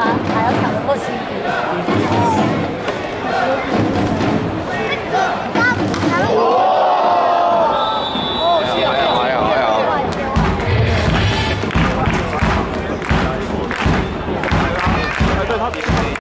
还有抢得过辛苦。加油！加油！加油！加油！